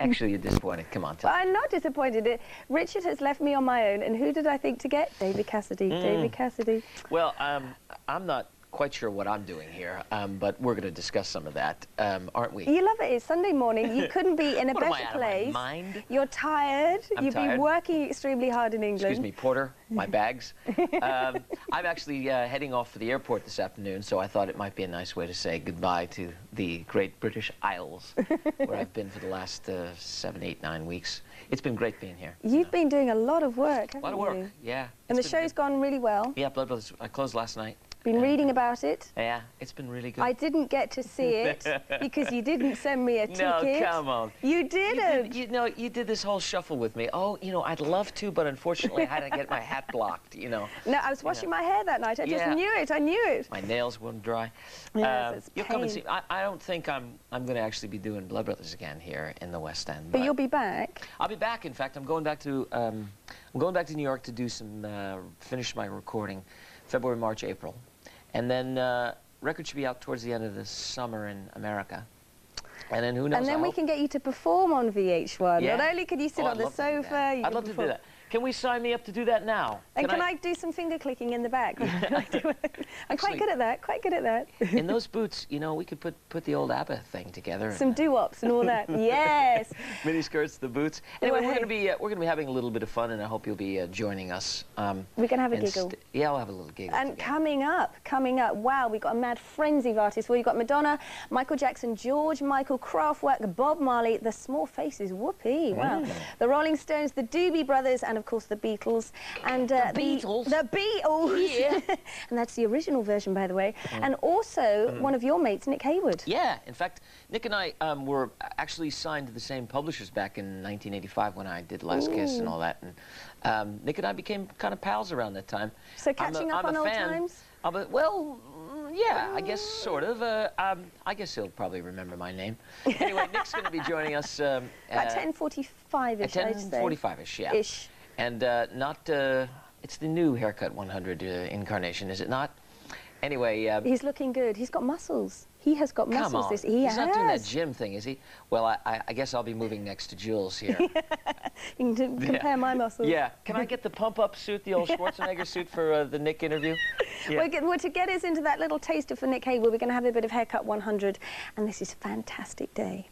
Actually, you're disappointed. Come on, tell But I'm not disappointed. It, Richard has left me on my own, and who did I think to get? David Cassidy. Mm. David Cassidy. Well, um, I'm not quite sure what I'm doing here, um, but we're going to discuss some of that, um, aren't we? You love it. It's Sunday morning. You couldn't be in a I, better out of my place. mind? You're tired. I'm You've tired. been working extremely hard in England. Excuse me, Porter, my bags. um, I'm actually uh, heading off for the airport this afternoon, so I thought it might be a nice way to say goodbye to the great British Isles, where I've been for the last uh, seven, eight, nine weeks. It's been great being here. You've been doing a lot of work, A lot of work, you? yeah. And the show's good. gone really well. Yeah, Blood Brothers. I closed last night. Been reading about it. Yeah, it's been really good. I didn't get to see it because you didn't send me a ticket. no, come on. You You didn't. did, you know, you did this whole shuffle with me. Oh, you know, I'd love to, but unfortunately, I had to get my hat blocked. You know, no, I was washing my hair that night. I just Yeah. knew it. I knew it. my nails wouldn't dry. Yes, Um, it's you'll come and see. I, I don't think I'm. I'm going to actually be doing Blood Brothers again here in the West End. But you'll be back. I'll be back. In fact, I'm going back to. Um, I'm going back to New York to do some. Uh, finish my recording, February, March, April, and then uh, record should be out towards the end of the summer in America. And then who knows? and then I we hope- can get you to perform on VH1. Yeah. Not only can you sit Oh, on I'd the love to do sofa, you I'd can love to do perform- that. Can we sign me up to do that now? And can, I... do some finger clicking in the back? I'm quite good at that. Quite good at that. in those boots, you know, we could put put the old ABBA thing together. some doo-wops and all that. yes. mini skirts, the boots. Anyway, Well, we're hey. gonna be uh, we're gonna be having a little bit of fun, and I hope you'll be uh, joining us. Um, We're gonna have a giggle. yeah, I'll have a little giggle. And together. coming up, coming up, wow, we've got a mad frenzy of artists. Well, you've got Madonna, Michael Jackson, George Michael, Kraftwerk, Bob Marley, The Small Faces, whoopee, wow. Mm. The Rolling Stones, the Doobie Brothers, and of course the Beatles. And uh, The Beatles? The Beatles. Yeah. and that's the original version, by the way. And also one of your mates, Nick Hayward. Yeah, in fact, Nick and I um, were actually signed to the same publishers back in 1985 when I did Last Kiss and all that. And um, Nick and I became kind of pals around that time. So I'm a- catching up I'm a on old fan times? of it. well, mm, yeah, I guess sort of. Uh, um, I guess he'll probably remember my name. Anyway, Nick's going to be joining us um, About uh, 10.45ish, at 10:45ish. Yeah. Ish. And uh, not. Uh, it's the new haircut 100 uh, incarnation, is it not? Anyway. Uh, He's looking good. He's got muscles. He has got Come muscles. on. This, he He's not doing that gym thing, is he? Well, I, I, guess I'll be moving next to Jules here. You can compare my muscles. yeah. Can I get the pump-up suit, the old Schwarzenegger suit for uh, the Nick interview? Yeah. We're, get, well, to get us into that little taster for Nick Hayward, we're going to have a bit of Haircut 100, and this is a fantastic day.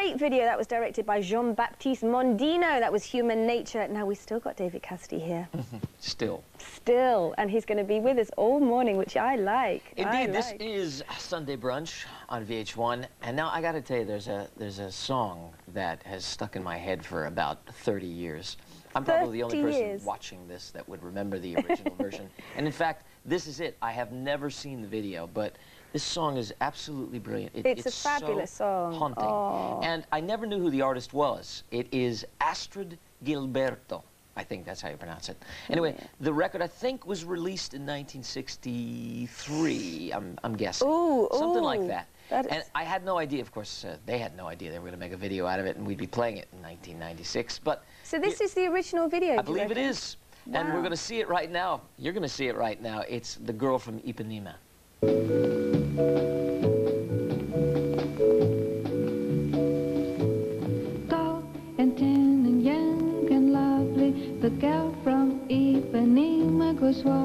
Great video. That was directed by Jean-Baptiste Mondino. That was Human Nature. Now, we've still got David Cassidy here. Still. Still. And he's going to be with us all morning, which I like. I Indeed, this is Sunday Brunch on VH1. And now I got to tell you, there's a, there's a song that has stuck in my head for about 30 years. I'm probably the only 30 person years. watching this that would remember the original version. And in fact, this is it. I have never seen the video, but this song is absolutely brilliant. It- It's a fabulous so song. Haunting. And I never knew who the artist was. It is Astrid Gilberto. I think that's how you pronounce it. Anyway, the record I think was released in 1963. I'm, I'm guessing. Ooh, Something ooh. like that. That And I had no idea, of course, uh, they had no idea they were going to make a video out of it and we'd be playing it in 1996. But So this is the original video, I believe it is, is. And we're going to see it right now. You're going to see it right now. It's the girl from Ipanema. Tall and thin and young and lovely. The girl from Ipanema goes walking.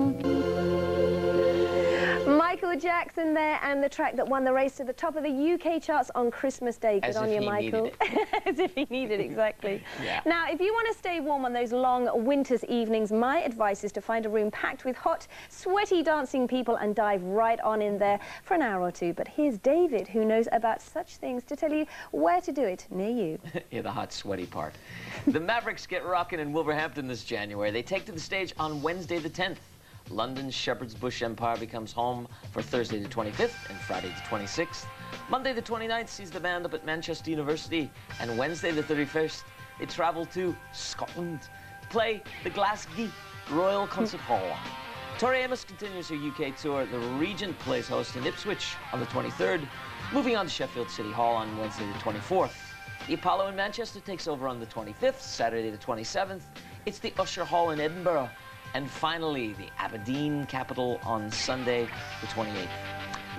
Jackson there, and the track that won the race to the top of the UK charts on Christmas Day. Good As on you, Michael. As if he needed, exactly. Yeah. Now, if you want to stay warm on those long winter's evenings, my advice is to find a room packed with hot, sweaty, dancing people and dive right on in there for an hour or two. But here's David, who knows about such things, to tell you where to do it near you. yeah, the hot, sweaty part. the Mavericks get rocking in Wolverhampton this January. They take to the stage on Wednesday the 10th. London's Shepherd's Bush Empire becomes home for Thursday the 25th and Friday the 26th. Monday the 29th sees the band up at Manchester University, and Wednesday the 31st they travel to Scotland to play the Glasgow Royal Concert hmm. Hall. Tori Amos continues her UK tour. The Regent plays host in Ipswich on the 23rd, moving on to Sheffield City Hall on Wednesday the 24th. The Apollo in Manchester takes over on the 25th, Saturday the 27th. It's the Usher Hall in Edinburgh. And finally, the Aberdeen Capitol on Sunday the 28th.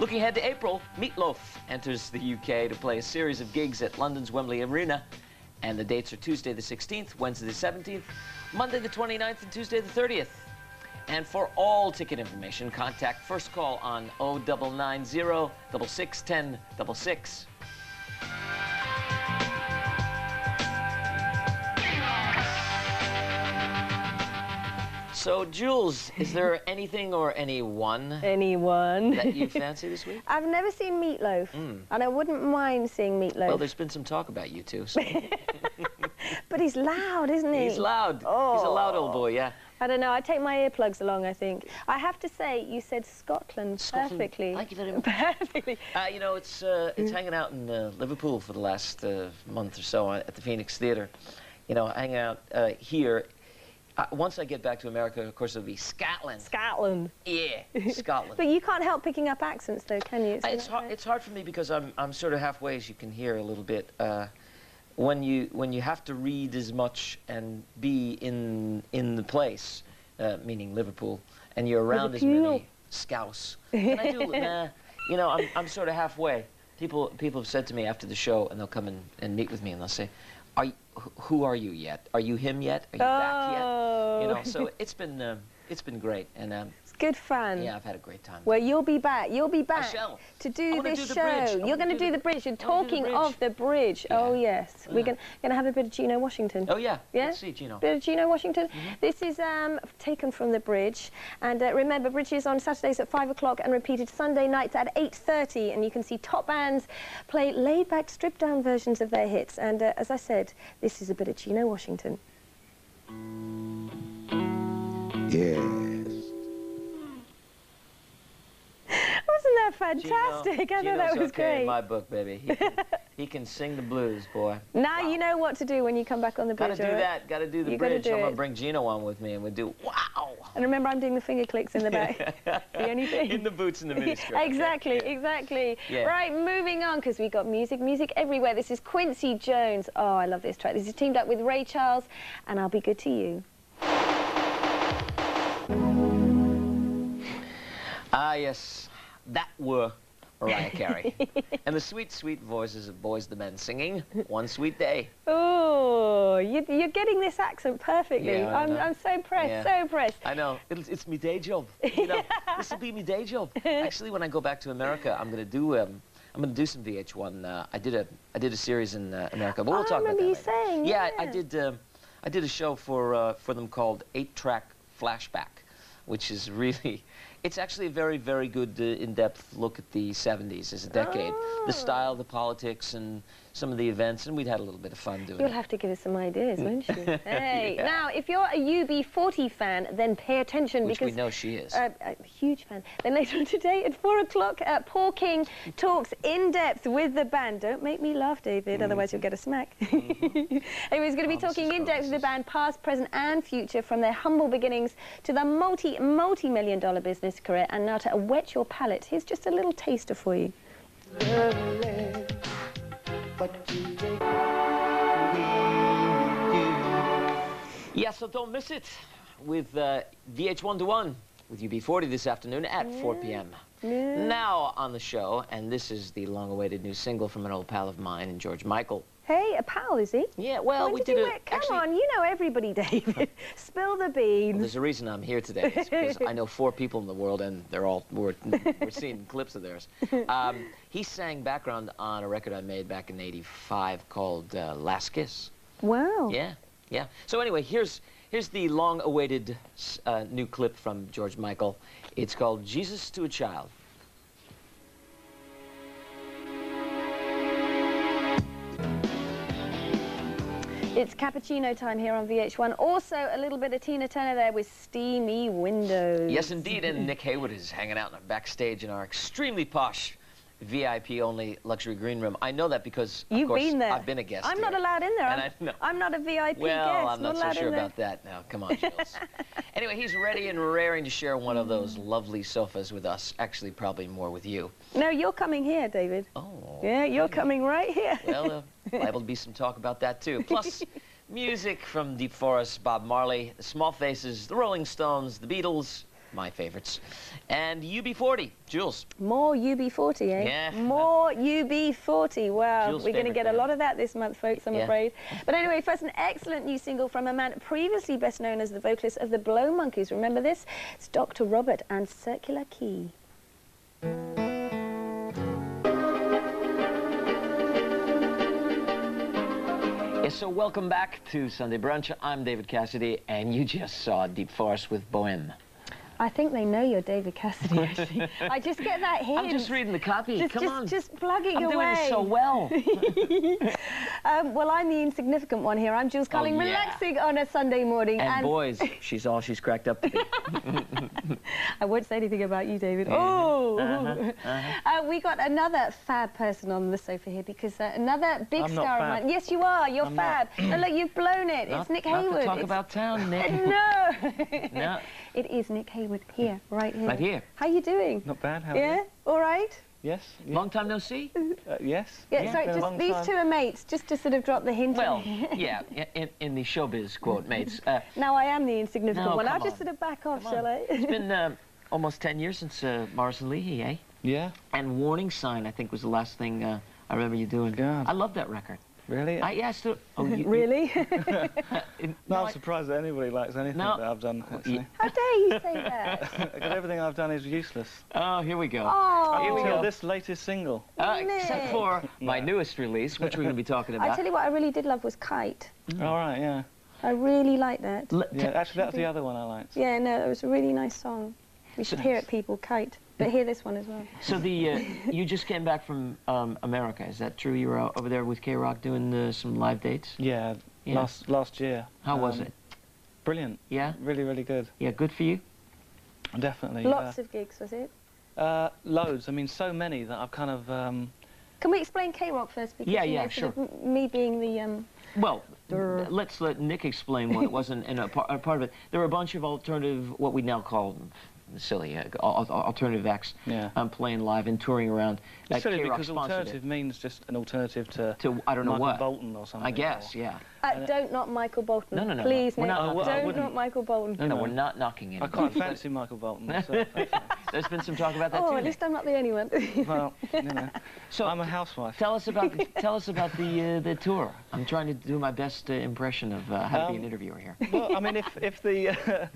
Looking ahead to April, Meatloaf enters the UK to play a series of gigs at London's Wembley Arena. And the dates are Tuesday the 16th, Wednesday the 17th, Monday the 29th, and Tuesday the 30th. And for all ticket information, contact First Call on 0990 6610 66. So, Jules, is there anything or anyone Anyone? that you fancy this week? I've never seen Meatloaf, and I wouldn't mind seeing Meatloaf. Well, there's been some talk about you two. So. but he's loud, isn't he? He's loud. He's a loud old boy, yeah. I don't know. I take my earplugs along. I think. I have to say, you said Scotland, Scotland. perfectly. Thank you very much. Perfectly. Uh, you know, it's uh, it's hanging out in uh, Liverpool for the last uh, month or so uh, at the Phoenix Theatre. You know, hanging out uh, here. Uh, once I get back to America, of course, it'll be Scotland. Scotland. yeah, Scotland. But you can't help picking up accents, though, can you? Uh, It's hard. It's hard for me because I'm I'm sort of halfway, as you can hear a little bit. Uh, when you when you have to read as much and be in in the place, uh, meaning Liverpool, and you're around as many scouse. And I do, nah, you know, I'm I'm sort of halfway. People people have said to me after the show, and they'll come and, and meet with me, and they'll say, "Are you, who are you yet? Are you him yet? Are you back yet?" You know, Oh. so it's been um, it's been great, and um, good fun. yeah, I've had a great time. Well, you'll be back. You'll be back to do this do show. You're going to do do the- the bridge. You're I the talking bridge. of the bridge. Oh Yeah. yes, we're going to have a bit of Geno Washington. Oh yeah, Yeah? Let's see, Geno. Bit of Geno Washington. Mm-hmm. This is um, taken from the bridge, and uh, remember, bridge is on Saturdays at five o'clock and repeated Sunday nights at eight thirty. And you can see top bands play laid-back, stripped-down versions of their hits. And uh, as I said, this is a bit of Geno Washington. Yes. Wasn't that fantastic? Geno, I thought that was okay great. in my book, baby. He can, he can sing the blues, boy. Now Wow. you know what to do when you come back on the bridge. Gotta do right? that. Gotta do the You bridge. do I'm gonna bring Geno on with me, and we'll do wow. And remember, I'm doing the finger clicks in the back. the only thing. in the boots and the miniskirt. exactly, Yeah. exactly. Yeah. Right, moving on, because we got music, music everywhere. This is Quincy Jones. Oh, I love this track. This is teamed up with Ray Charles, and I'll be good to you. Ah, yes, that were Mariah Carey, and the sweet, sweet voices of Boys the Men singing "One Sweet Day." Oh, you, you're getting this accent perfectly. Yeah, I I'm. I'm so impressed, Yeah. so impressed. I know. It's, it's me day job. You know, this will be my day job. Actually, when I go back to America, I'm gonna do um, I'm gonna do some VH1. Uh, I did a I did a series in uh, America, but we'll Oh, I talk about remember that you later. saying, Yeah, I, I did. Um, I did a show for uh, for them called Eight Track Flashback, which is really. It's actually a very, very good uh, in-depth look at the 70s as a decade. Oh. The style, the politics, and some of the events, and we'd had a little bit of fun doing it. You'll it. have to give us some ideas, won't you? Hey, Yeah. now, if you're a UB40 fan, then pay attention Which because we know she is. Uh, a huge fan. Then later on today at four o'clock, uh, Paul King talks in depth with the band. Don't make me laugh, David, otherwise you'll get a smack. anyway, he's going to be talking in depth with the band, past, present, and future, from their humble beginnings to the multi, multi million dollar business career. And now to whet your palate, here's just a little taster for you. Yeah, so don't miss it with uh, VH1 to 1 with UB40 this afternoon at 4 p.m. Now on the show, and this is the long-awaited new single from an old pal of mine, and George Michael. Hey, a pal, is he? Yeah, well, when we did did a... Come actually, on, you know everybody, David. Spill the beans. There's a reason I'm here today. It's because I know four people in the world, and they're all we're, we're seeing clips of theirs. Um, he sang background on a record I made back in '85 called uh, "Last Kiss." Wow. Yeah, yeah. So anyway, here's here's the long-awaited uh, new clip from George Michael. It's called "Jesus to a Child." It's cappuccino time here on VH1. Also, a little bit of Tina Turner there with steamy windows. Yes, indeed. And Nick Hayward is hanging out backstage in our extremely posh, VIP-only luxury green room. I know that because, of You've course, been there. I've been a guest I'm not allowed in there. And I'm, I know. I'm not a VIP Well, guest. I'm not, so sure about that now. Come on, Jules. anyway, he's ready and raring to share one of those lovely sofas with us. Actually, probably more with you. No, you're coming here, David. Oh. Yeah, you're coming right here. Well, uh, liable to be some talk about that too. Plus, music from Deep Forest, Bob Marley, the Small Faces, the Rolling Stones, the Beatles, my favorites. And UB40, Jules. More UB40, eh? Yeah. More UB40. Wow. Jill's We're going to get a lot of that this month, folks, I'm Yeah. afraid. But anyway, first, an excellent new single from a man previously best known as the vocalist of the Blow Monkeys. Remember this? It's Dr. Robert and Circular Key. So welcome back to Sunday Brunch. I'm David Cassidy, and you just saw Deep Forest with Bohem. I think they know you're David Cassidy, actually. I just get that hint. I'm just reading the copy. Just, Come just, on. just plugging I'm away. doing it so well. Um, well, I'm the insignificant one here. I'm Jules Culling, Oh, yeah. relaxing on a Sunday morning. and boys, she's all she's cracked up to be. I won't say anything about you, David. Oh! Uh-huh, Uh, we got another fab person on the sofa here because uh, another big I'm star of mine. Yes, you are. You're I'm fab. and look, you've blown it. not, it's Nick Hayward. to talk It's- about town, Nick. No. no, it is Nick Hayward here, right here. right here. How are you doing? Not bad. How are you? yeah? All right? Yes. yeah, Long time no see? uh, yes. Yeah, Yeah, sorry, just these time. two are mates, just to sort of drop the hint. Well, yeah, in, in the showbiz quote, mates. Uh, Now I am the insignificant No, one. I'll come just sort of back off, Come shall on. I? it's been uh, almost 10 years since uh, Morrison Leahy, eh? Yeah. And Warning Sign, I think, was the last thing uh, I remember you doing. God. I love that record. Really? I, yeah, I still. Oh, you, really? you- no, no, I'm surprised that anybody likes anything No. that I've done. Actually, How dare you say that? because everything I've done is useless. oh, here we go. Oh, Here we Until go. this latest single. Uh, except for my newest release, which we're going to be talking about. I tell you what, I really did love was Kite. All right. Yeah. I really liked that. L- Yeah. Actually, that's the other one I liked. Yeah, no, it was a really nice song. You should hear it, people. Kite. But hear this one as well. So the uh, you just came back from um, America, is that true? You were out over there with K Rock doing uh, some live dates. Yeah. Yeah. Last last year. How was Um, it? Brilliant. Yeah, Really, really good. yeah, good for you. Definitely. Lots of gigs, was it? uh, uh, loads. I mean, so many that I've kind of. Um, Can we explain K-Rock first? Because, Yeah, you know, yeah, sort of me being the... Um, Well, Durr. let's let Nick explain what it was and, and a, par- a part of it. There were a bunch of alternative, what we now call silly, uh, al- al- alternative acts yeah. um, playing live and touring around. It's silly because sponsored it. alternative means just an alternative to. To I don't know Michael what. Bolton or something. I guess, or- yeah. Uh, don't knock Michael Bolton. No, no, no, no. Please, We're Nick. not- Oh, don't knock Michael Bolton. No, no, No. we're not knocking him. I quite fancy Michael Bolton myself. actually. There's been some talk about that Oh, too. at Nick. least I'm not the only one. well, you know, So I'm a housewife. tell us about the, tell us about the uh, the tour. I'm trying to do my best uh, impression of uh, how to be an Um, interviewer here. well, I mean, if if the uh,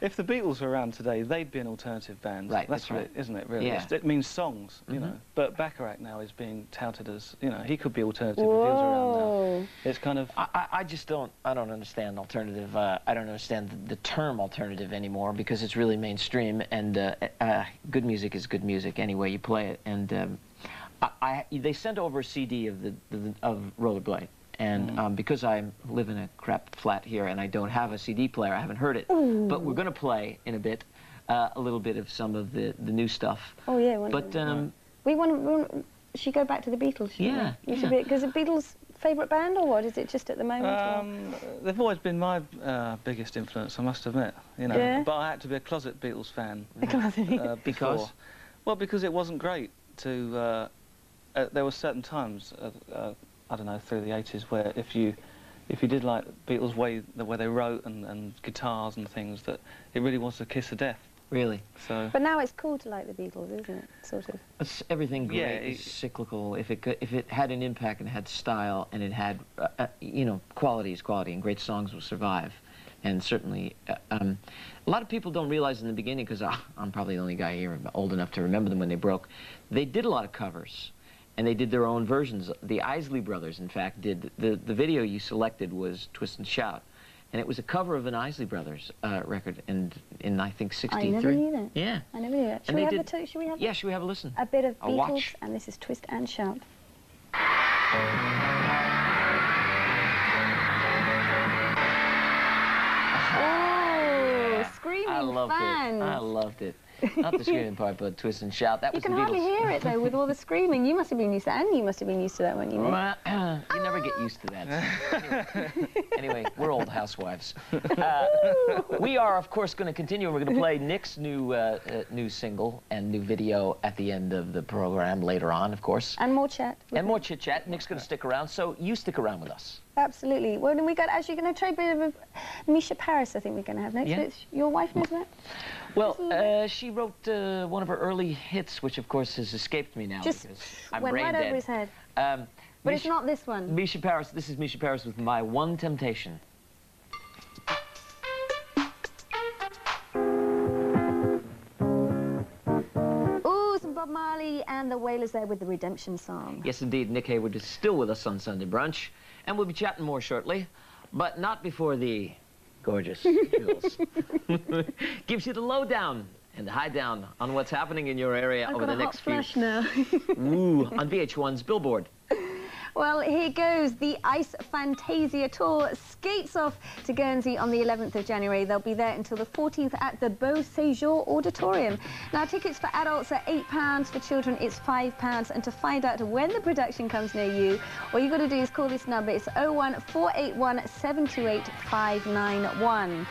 if the Beatles were around today, they'd be an alternative band. Right, that's, that's right. it, isn't it? Really, Yeah. It's- it means songs, you Mhm. know. But Bacharach now is being touted as, you know, he could be alternative if he was around now. Whoa. It's kind of I, I- I just don't I don't understand alternative. Uh, I don't understand the, the term alternative anymore because it's really mainstream and uh, uh, good music is good music any way you play it. And um, I, I, they sent over a CD of the, the of Rollerblade. And Mhm. um, because I live in a crap flat here and I don't have a CD player, I haven't heard it. But we're going to play in a bit uh, a little bit of some of the, the new stuff. Oh, yeah. But um, we want to... Should go back to the Beatles, shouldn't Yeah, we? You yeah. should be... Because the Beatles' favourite band, or what? Is it just at the moment? Um, they've always been my uh, biggest influence, I must admit. You know, Yeah? but I had to be a closet Beatles fan. Because- uh, Because? Well, because it wasn't great to. Uh, uh, there were certain times, uh, uh, I don't know, through the 80s, where if you if you did like Beatles' way, the way they wrote and, and guitars and things, that it really was a kiss of death. Really, So But now it's cool to like the Beatles, isn't it? Sort of. It's, everything great Yeah, is cyclical. If it could, if it had an impact and had style and it had, uh, uh, you know, quality is quality, and great songs will survive. And certainly, uh, um, a lot of people don't realize in the beginning, because I'm probably the only guy here old enough to remember them when they broke. They did a lot of covers, and they did their own versions. The Isley Brothers, in fact, did the the video you selected was "Twist and Shout," and it was a cover of an Isley Brothers uh, record, and in I think '63. I never knew that. Yeah. I never knew that. Should And we have did- the two? Should we have Yeah. Should we have a listen? a bit of Beatles? watch. And this is Twist and Shout. Oh, screaming I loved fans. it. I loved it. Not the screaming part, but twist and shout. That you was can the hardly hear it though with all the screaming. You must have been used to that, and you must have been used to that, weren't you? Nick? You never get used to that. anyway, we're old housewives. Uh, we are, of course, going to continue. We're going to play Nick's new uh, uh, new single and new video at the end of the program later on, of course. And more chat. And more chit chat. Nick's going to stick around, so you stick around with us. Absolutely. Well, then we got actually going to try a bit of Mica Paris. I think we're going to have next. Yeah. It's your wife knows that. Well, uh, she wrote uh, one of her early hits, which of course has escaped me now Just because I'm went right dead. over his head. Um, But Mica, it's not this one. Mica Paris. This is Mica Paris with My One Temptation. Ooh, some Bob Marley and the Wailers there with the Redemption song. Yes, indeed. Nick Hayward is still with us on Sunday Brunch, and we'll be chatting more shortly, but not before the gorgeous Jules gives you the lowdown and the high down on what's happening in your area I've over got the a hot next few. flash now. Ooh, on VH1's Billboard. Well, here goes. The Ice Fantasia Tour skates off to Guernsey on the 11th of January. They'll be there until the 14th at the Beau Séjour Auditorium. Now, tickets for adults are £8, for children it's £5. And to find out when the production comes near you, all you've got to do is call this number. It's 01481 728 591.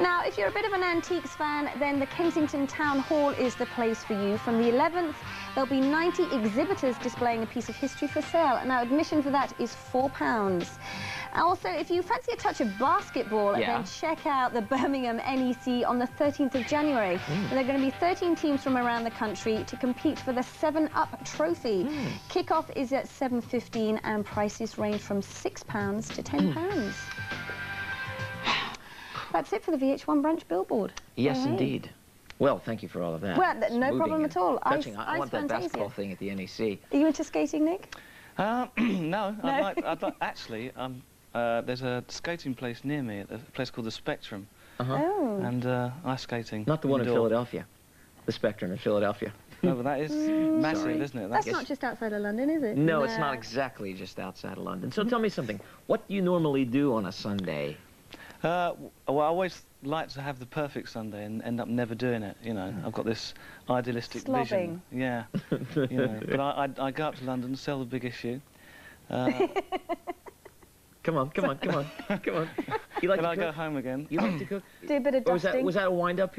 Now, if you're a bit of an antiques fan, then the Kensington Town Hall is the place for you. From the 11th, there'll be 90 exhibitors displaying a piece of history for sale. Now, admission for that is £4. Also, if you fancy a touch of basketball, Yeah. then check out the Birmingham NEC on the 13th of January. Hmm. And there are going to be 13 teams from around the country to compete for the 7-Up Trophy. Hmm. Kick-off is at 7.15 and prices range from £6 to £10. Hmm. That's it for the VH1 Branch Billboard. Yes, All right. indeed. Well, thank you for all of that. Well, th- no problem at all. Ice- touching. I, I ice want that Fantasia. basketball thing at the NEC. Are you into skating, Nick? Uh, no, No? I'd like, I'd like, actually, um, uh, there's a skating place near me, a place called the Spectrum, Uh-huh. Oh. and uh, ice skating. Not the one in. Philadelphia. The Spectrum in Philadelphia. No, but that is massive, Sorry. isn't it? That's guess- not just outside of London, is it? No, it's not exactly just outside of London. So tell me something. What do you normally do on a Sunday? Uh, well, I always like to have the perfect Sunday and end up never doing it. You know, I've got this idealistic Slobbing. vision. Yeah, you know. But I, I, I go up to London, sell the big issue. Uh, Come on, come on, come on, come on. You like then to I go home again. You like to cook? Do a bit of Or was that dusting. was that a wind up,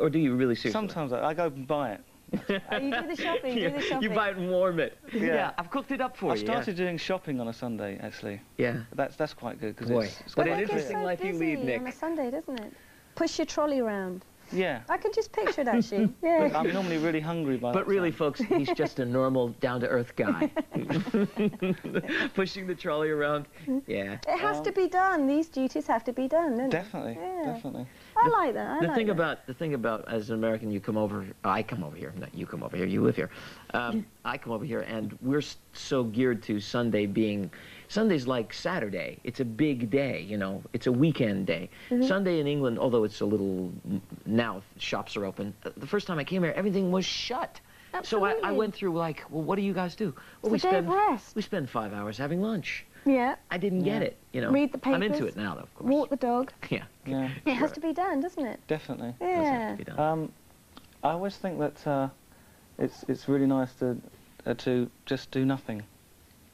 or do you really seriously? Sometimes I, I go and buy it. Oh, you do the shopping, do the shopping. you buy it and warm it. Yeah. I've cooked it up for I you. I started doing shopping on a Sunday, actually. Yeah. yeah. That's that's quite good because Boy, it's, it's what quite an is interesting so life you busy lead, Nick. on a Sunday, doesn't it? Push your trolley around. Yeah. I can just picture it, actually. But yeah. I'm normally really hungry by But really, time. folks, he's just a normal, down-to-earth guy. Pushing the trolley around. Yeah. It has to be done. These duties have to be done, don't Definitely, Yeah. definitely. I like that. I the like thing that. about the thing about as an American, you come over. I come over here. Not you come over here. You live here. Um, I come over here, and we're so geared to Sunday being. Sunday's like Saturday. It's a big day, you know. It's a weekend day. Mm-hmm. Sunday in England, although it's a little now shops are open. uh, The first time I came here, everything was shut. Absolutely. So I, I went through like, well, what do you guys do? Well, It's of rest. we spend five hours having lunch. Yeah. I didn't get it, you know. Read the I'm into papers, it now, though, of course. Walk the dog. Yeah. Yeah, It has to be done, doesn't it? definitely. does have Yeah. to be done. Um, I always think that uh, it's it's really nice to uh, to just do nothing.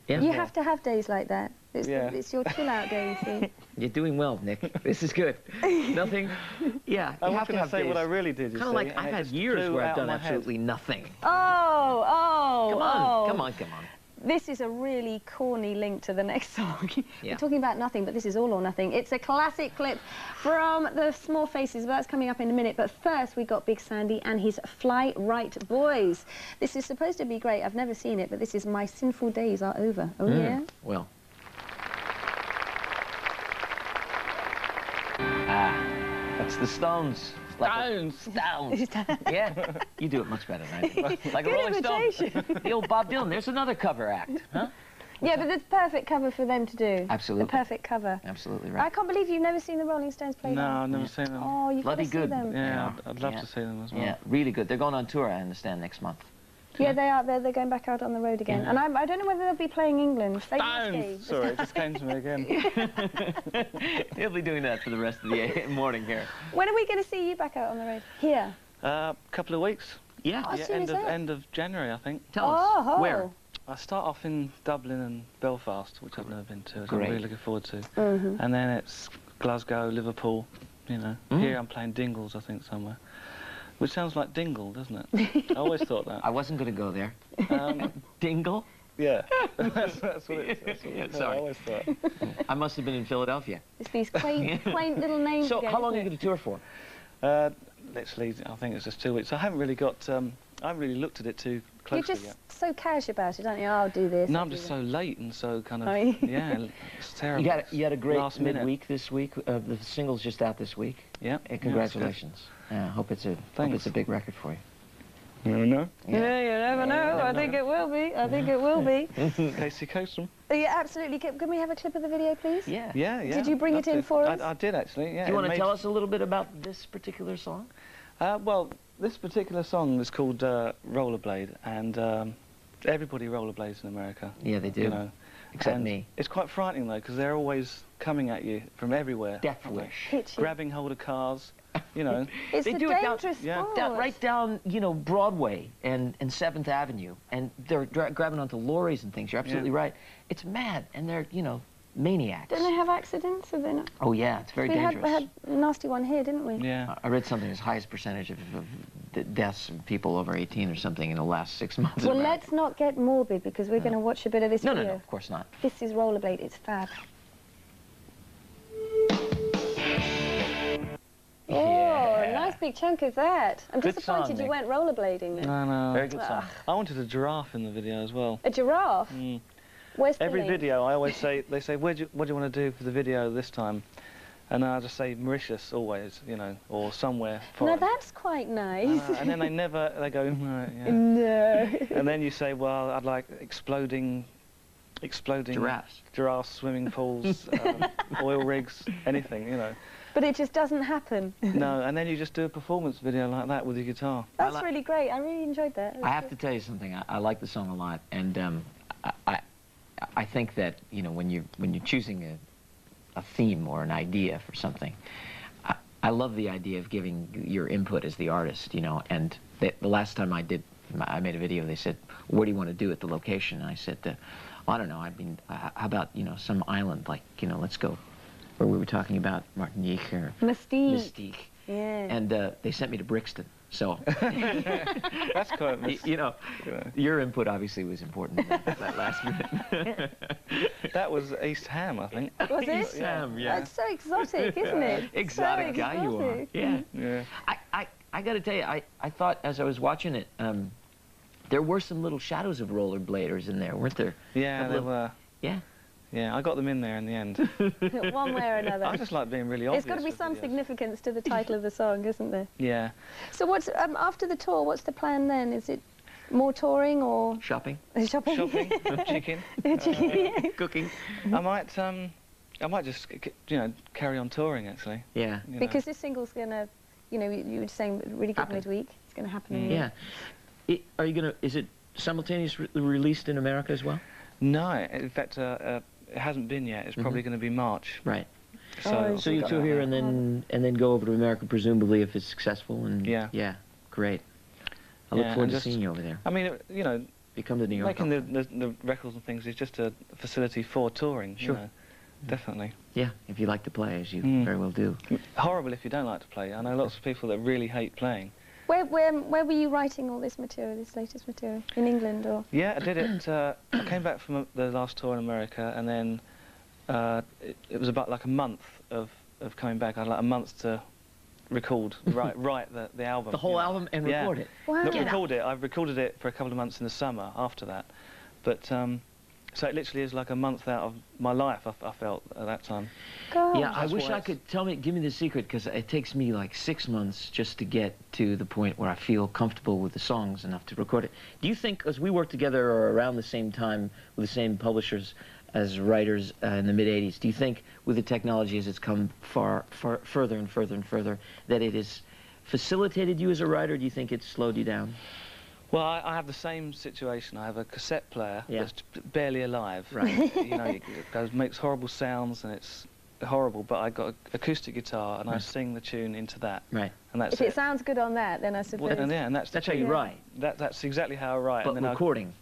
Yeah. You have to have days like that. It's, Yeah. it's your chill out day, you see. You're doing well, Nick. This is good. Nothing. Yeah, I you was have to have to say what I really did. You Kind of like I've had years where I've done my head. absolutely nothing. Oh, oh, Come on, oh. come on, come on. This is a really corny link to the next song. Yeah. We're talking about nothing, but this is all or nothing. It's a classic clip from the Small Faces, but that's coming up in a minute. But first, we got Big Sandy and his Fly Right Boys. This is supposed to be great. I've never seen it, but this is My Sinful Days Are Over. Oh, Mm, yeah? Well. Ah, that's the Stones. Like a- Stones. yeah, you do it much better than I do. Like a Good Rolling Stone. The old Bob Dylan. There's another cover act, huh? yeah, but it's perfect cover for them to do. Absolutely. The perfect cover. Absolutely right. I can't believe you've never seen the Rolling Stones play No, them. I've never seen them. Oh, you've got Bloody to see them. yeah, Yeah, I'd, I'd love yeah. to see them as well. Yeah, really good. They're going on tour, I understand, next month. Yeah, they are. They're, they're going back out on the road again. And I'm, I don't know whether they'll be playing England. They must. Stones! Sorry, it just came to me again. He'll be doing that for the rest of the morning here. When are we going to see you back out on the road? Here. A uh, couple of weeks. Yeah, Oh, yeah, soon end of that. end of January, I think. tell us. Oh, Where? I start off in Dublin and Belfast, which I've never been to, which I'm really looking forward to. Mhm. And then it's Glasgow, Liverpool, you know. Mm. Here I'm playing Dingles, I think, somewhere. Which sounds like Dingle, doesn't it? I always thought that. I wasn't going to go there. Um, Dingle? yeah, that's, that's what it, that's what Yeah, it I sorry. always thought. I must have been in Philadelphia. It's these quaint, quaint little names So again, how long are you going to tour for? Uh, literally, I think it's just two weeks. I haven't really got, um, I haven't really looked at it too You're just yet. so cash about it, aren't you? I'll do this. No, I'll I'm do just that. so late and so kind of, Are you? yeah, it's terrible. You had, you had a great Last minute. midweek this week. Uh, the single's just out this week. Yeah. Hey, yeah, it's good. congratulations. Yeah, I hope it's a hope it's a big record for you. You never know. Yeah, you never know. I think it will be. I think it will be. Casey Coastrum. yeah, absolutely. Can, can we have a clip of the video, please? Yeah. Yeah, yeah. Did you bring love it in to. for us? I, did actually. Yeah. Do you want to tell us a little bit about this particular song? Uh, well, this particular song is called uh, Rollerblade, and um, everybody rollerblades in America. Yeah, they do. You know, Except and me. It's quite frightening though, because they're always coming at you from everywhere. Death aren't wish. Hit you. Grabbing hold of cars. You know. It's They a do it down- dangerous yeah. Down, right down, you know, Broadway and, and 7th Avenue, and they're dra- grabbing onto lorries and things. You're absolutely right. It's mad, and they're, you know, maniacs. Don't they have accidents? Have they not? Oh, yeah, it's very we had, dangerous. we had a nasty one here, didn't we? yeah. I- I read something, as highest percentage of, of d- deaths of people over 18 or something in the last six months. Well, let's not get morbid because we're going to watch a bit of this No, no, video. no, of course not. This is Rollerblade. It's fab. Oh, nice big chunk of that. I'm Good disappointed song, you Nick. went rollerblading then. No, no. Very good song. I wanted a giraffe in the video as well. A giraffe? Mm. Where's Every link? video, I always say, they say, what do you, what do you want to do for the video this time? And I just say Mauritius always, you know, or somewhere Now that's quite nice. know, and then they never, they go, "Right, yeah. no. And then you say, well, I'd like exploding, exploding Giraffes. giraffes, swimming pools, um, oil rigs, anything, you know. But it just doesn't happen. No, and then you just do a performance video like that with your guitar. That's really great. I really enjoyed that. I have to tell you something. I, I like the song a lot, and um, I, I, I think that you know when you when you're choosing a, a theme or an idea for something, I, I love the idea of giving your input as the artist. You know, and the, the last time I did, I made a video. They said, "What do you want to do at the location?" And I said, uh, well, "I don't know. I mean, uh, how about you know some island like you know let's go." Where we were talking about Martinique or Mustique. Mustique, Yeah. and uh, they sent me to Brixton. So, That's quite y- you know, you know. your input obviously was important in that, that last minute. That was East Ham, I think. Was it? Sam, yeah. That's so exotic, isn't it? Exotic so guy you are. exotic. Yeah. Yeah. I, I, I got to tell you, I, I thought as I was watching it, um, there were some little shadows of rollerbladers in there, weren't there? Yeah, Couple they of- were. Yeah. Yeah, I got them in there in the end. One way or another. I just like being really obvious. It's got to be some videos. significance to the title of the song, isn't there? Yeah. So what's um, after the tour? What's the plan then? Is it more touring or Shopping, shopping? Shopping, chicken. Chicken. cooking. I might, um, I might just, c- c- you know, carry on touring actually. Yeah. you know. because this single's gonna, you know, you you were saying really good Happen. midweek. It's gonna happen. in Yeah. I are you going to, is it simultaneously released in America as well? No, in fact, uh, uh, it hasn't been yet. It's probably Mm-hmm. going to be March. Right. So, Oh, So you got tour here and then and then go over to America, presumably if it's successful. And Yeah. Yeah. Great. I look Yeah, forward to just- seeing you over there. I mean, you know, You come to New York. making the, the, the records and things is just a facility for touring. Sure. You know, definitely. Yeah, if you like to play, as you Mm. very well do. Horrible if you don't like to play. I know lots of people that really hate playing. Where, where, where were you writing all this material, this latest material? In England or? Yeah, I did it. Uh, I came back from the last tour in America, and then uh, it, it was about like a month of, of coming back. I had like a month to record, write, write the, the album. The whole you know. album and Yeah. record it. Wow. Not record it. I've recorded it for a couple of months in the summer after that, but um, so it literally is like a month out of my life. I felt at that time. God. Yeah, I wish I could tell me, give me the secret, because it takes me like six months just to get to the point where I feel comfortable with the songs enough to record it. Do you think, as we worked together or around the same time with the same publishers as writers uh, in the mid '80s, do you think, with the technology as it's come far, far further and further and further, that it has facilitated you as a writer? Or do you think it's slowed you down? Well, I, I have the same situation. I have a cassette player Yeah. that's barely alive. Right. you know, it goes makes horrible sounds and it's horrible. But I got an acoustic guitar and I sing the tune into that, Right. and that's If it it. sounds good on that, then I suppose. and yeah, and that's the That's how you tune. write. That, that's exactly how I write. But and then recording,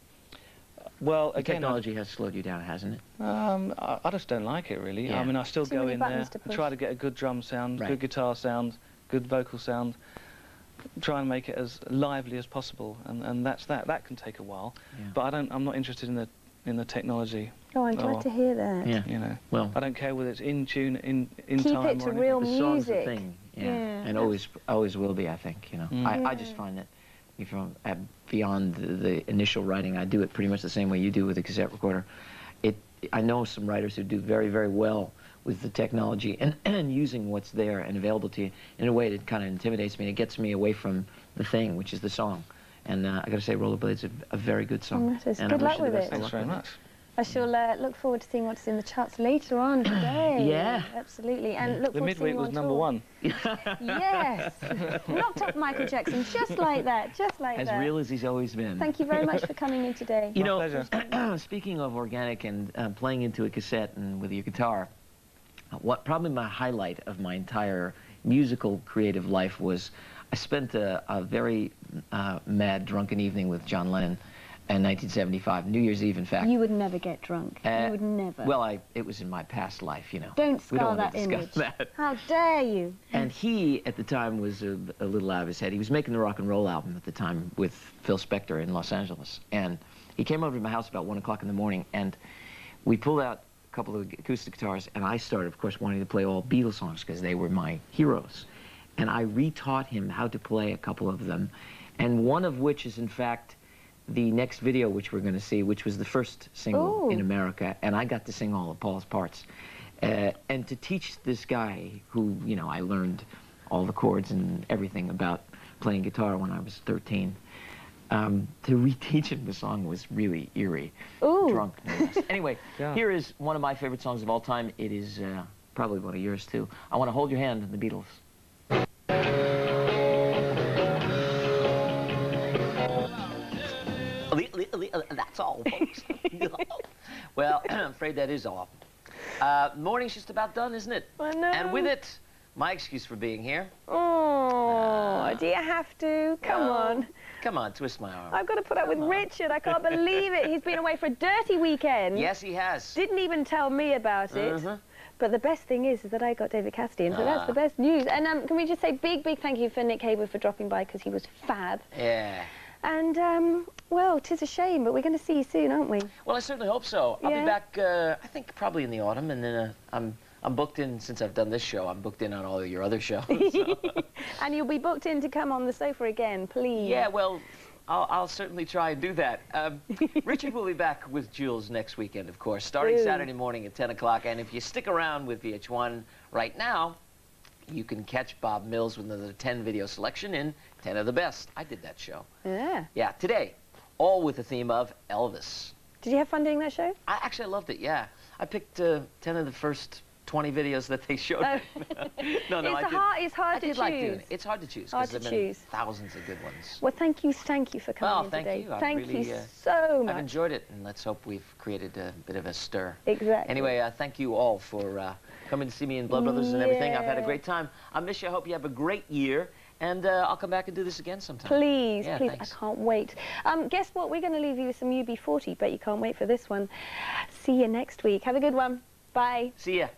I, well, the again, I- technology has slowed you down, hasn't it? Um, I, I just don't like it really. Yeah. I mean, I still Too go in there to and try to get a good drum sound, Right. good guitar sound, good vocal sound. Try and make it as lively as possible, and, and that's that. That can take a while, Yeah. but I don't. I'm not interested in the in the technology. Oh, I'm glad Oh. to hear that. Yeah. You know, Well, I don't care whether it's in tune, in in Keep time it or to anything. real the song's the music. thing. Yeah, Yeah. and always always will be. I think you know. Mm. I, I just find that if from uh, beyond the, the initial writing, I do it pretty much the same way you do with a cassette recorder. It I know some writers who do very very well with the technology and, and using what's there and available to you in a way that kind of intimidates me. It gets me away from the thing, which is the song. And uh, I got to say, Rollerblades is a, a very good song. Oh, that is. And Good I luck wish with it. Thanks very much. I shall uh, look forward to seeing what's in the charts later on today. Yeah. Absolutely. And look The forward to seeing midweek you was on number tour. one. Yes. Knocked off Michael Jackson just like that, just like As that. As real as he's always been. Thank you very much for coming in today. You My know, pleasure. speaking of organic and uh, playing into a cassette and with your guitar, uh, what probably my highlight of my entire musical creative life was I spent a, a very uh, mad, drunken evening with John Lennon in 1975, New Year's Eve, in fact. You would never get drunk. Uh, you would never. Well, I, it was in my past life, you know. don't we scar don't want that image. that. How dare you? And he, at the time, was a, a little out of his head. He was making the rock and roll album at the time with Phil Spector in Los Angeles. And he came over to my house about 1 o'clock in the morning, and we pulled out couple of acoustic guitars, and I started, of course, wanting to play all Beatles songs because they were my heroes. And I retaught him how to play a couple of them, and one of which is, in fact, the next video which we're going to see, which was the first single Ooh. in America, and I got to sing all of Paul's parts. Uh, and to teach this guy, who, you know, I learned all the chords and everything about playing guitar when I was 13, um, to reteach him the song was really eerie. Ooh. Drunk. anyway, Yeah. here is one of my favorite songs of all time. It is uh, probably one of yours, too. I Want to Hold Your Hand, the Beatles. That's all, folks. well, I'm afraid that is all. Uh, morning's just about done, isn't it? I know. And with it, my excuse for being here. Oh, do you have to? Come No. on. Come on, twist my arm. I've got to put up with on. Richard. I can't believe it. He's been away for a dirty weekend. Yes, he has. Didn't even tell me about it. Mhm. But the best thing is, is that I got David Cassidy, and so that's Ah. the best news. And um, can we just say big, big thank you for Nick Hayward for dropping by because he was fab. Yeah. And um, well, tis a shame, but we're going to see you soon, aren't we? Well, I certainly hope so. I'll Yeah. be back, uh, I think, probably in the autumn, and then uh, I'm I'm booked in since I've done this show. I'm booked in on all of your other shows. so- And you'll be booked in to come on the sofa again, please. yeah, well, I'll, I'll certainly try and do that. Um, Richard will be back with Jules next weekend, of course, starting Ooh. Saturday morning at 10 o'clock. And if you stick around with VH1 right now, you can catch Bob Mills with another 10 video selection in 10 of the best. I did that show. Yeah. Yeah, today, all with the theme of Elvis. Did you have fun doing that show? I actually I loved it. Yeah, I picked uh, ten of the first twenty videos that they showed. Oh. no, no, it's I did. hard. It's hard I to did choose. like doing it. It's hard to choose Hard because to there've been choose. thousands of good ones. Well, thank you, thank you for coming Well, in thank today. you. I've Thank really, you uh, so much. I've enjoyed it, and let's hope we've created a bit of a stir. Exactly. Anyway, uh, thank you all for uh, coming to see me in Blood Brothers and everything. I've had a great time. I miss you. I hope you have a great year, and uh, I'll come back and do this again sometime. Please, Yeah, please, thanks. I can't wait. Um, guess what? We're going to leave you with some UB40, but you can't wait for this one. See you next week. Have a good one. Bye. See ya.